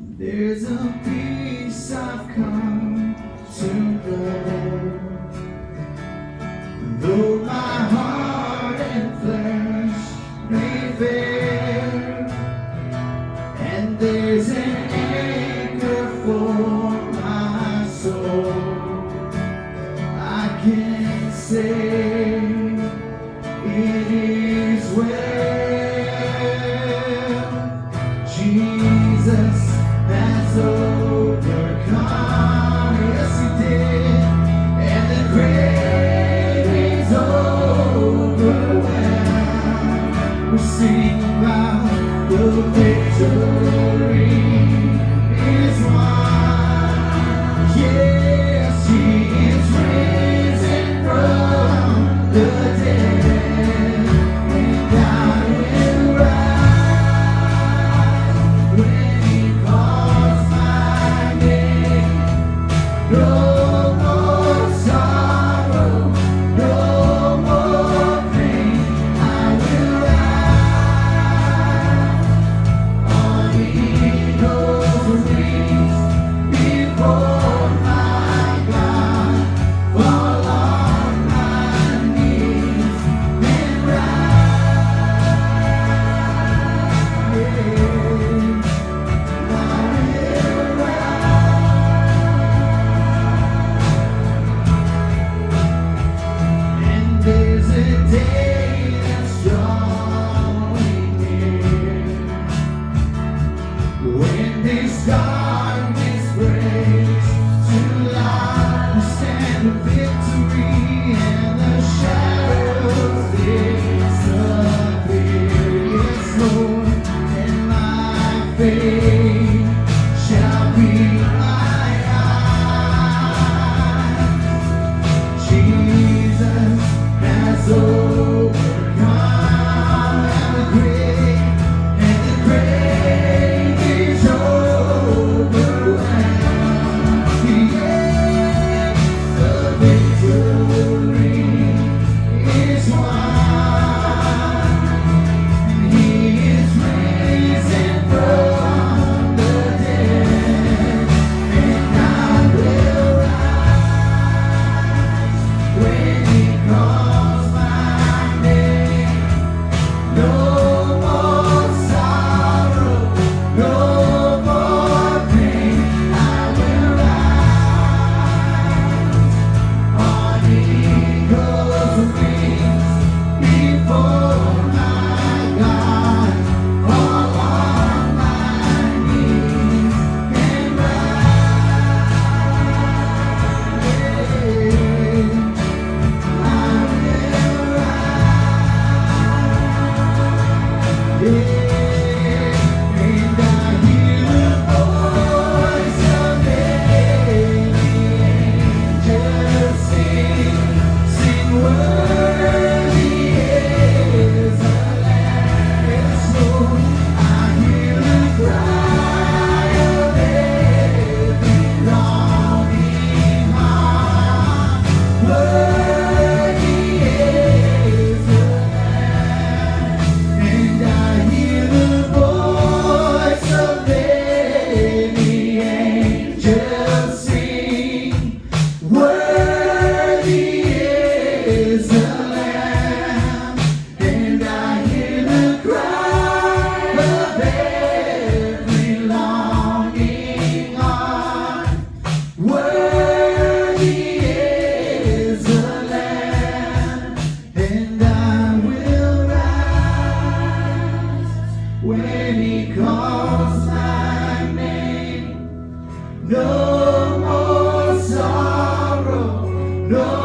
There's a peace I've come to know, Though my heart and flesh may fail, and there's an anchor for. No. thing. away. world. No more sorrow, no